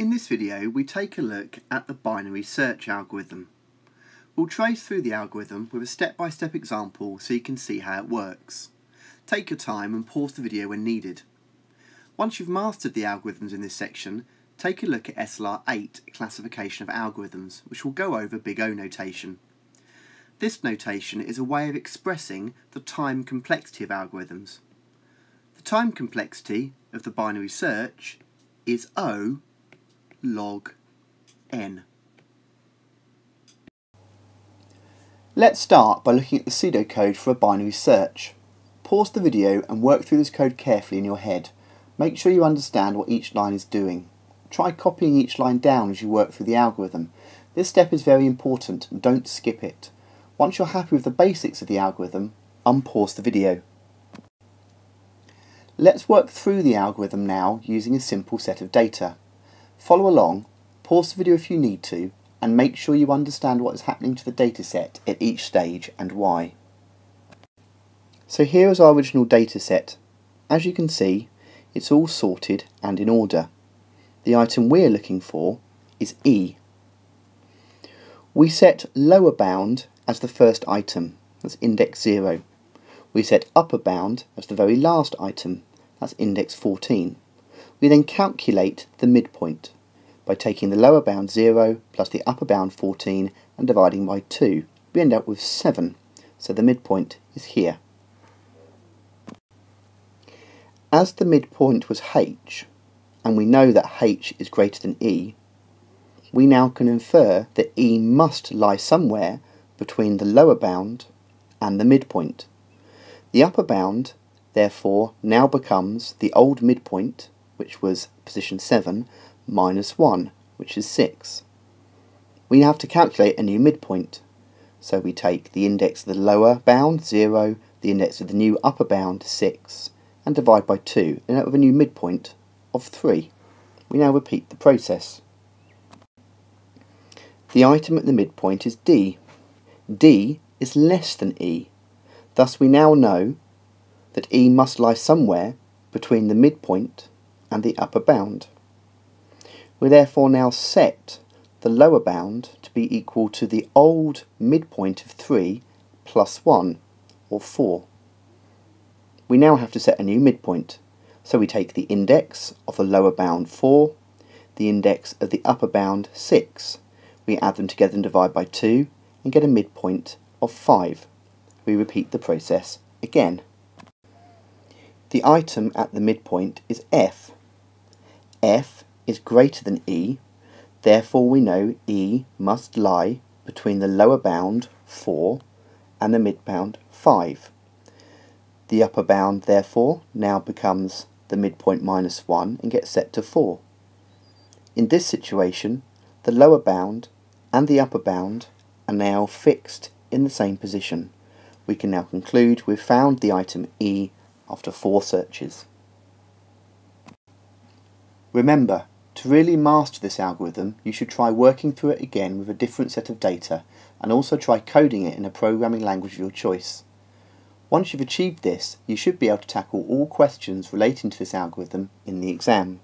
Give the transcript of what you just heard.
In this video we take a look at the binary search algorithm. We'll trace through the algorithm with a step-by-step -step example so you can see how it works. Take your time and pause the video when needed. Once you've mastered the algorithms in this section, take a look at SLR 8 classification of algorithms, which will go over big O notation. This notation is a way of expressing the time complexity of algorithms. The time complexity of the binary search is O log n. Let's start by looking at the pseudocode for a binary search. Pause the video and work through this code carefully in your head. Make sure you understand what each line is doing. Try copying each line down as you work through the algorithm. This step is very important, don't skip it. Once you're happy with the basics of the algorithm, unpause the video. Let's work through the algorithm now using a simple set of data. Follow along, pause the video if you need to, and make sure you understand what is happening to the dataset at each stage and why. So here is our original dataset. As you can see, it's all sorted and in order. The item we're looking for is E. We set lower bound as the first item, that's index 0. We set upper bound as the very last item, that's index 14. We then calculate the midpoint by taking the lower bound 0 plus the upper bound 14 and dividing by 2. We end up with 7, so the midpoint is here. As the midpoint was h, and we know that h is greater than e, we now can infer that e must lie somewhere between the lower bound and the midpoint. The upper bound, therefore, now becomes the old midpoint which was position 7, minus 1, which is 6. We have to calculate a new midpoint. So we take the index of the lower bound, 0, the index of the new upper bound, 6, and divide by 2, and out with a new midpoint of 3. We now repeat the process. The item at the midpoint is D. D is less than E. Thus we now know that E must lie somewhere between the midpoint and the upper bound. We therefore now set the lower bound to be equal to the old midpoint of 3 plus 1, or 4. We now have to set a new midpoint, so we take the index of the lower bound 4, the index of the upper bound 6. We add them together and divide by 2 and get a midpoint of 5. We repeat the process again. The item at the midpoint is F, f is greater than e, therefore we know e must lie between the lower bound 4 and the mid bound 5. The upper bound therefore now becomes the midpoint minus 1 and gets set to 4. In this situation the lower bound and the upper bound are now fixed in the same position. We can now conclude we've found the item E after four searches. Remember, to really master this algorithm, you should try working through it again with a different set of data and also try coding it in a programming language of your choice. Once you've achieved this, you should be able to tackle all questions relating to this algorithm in the exam.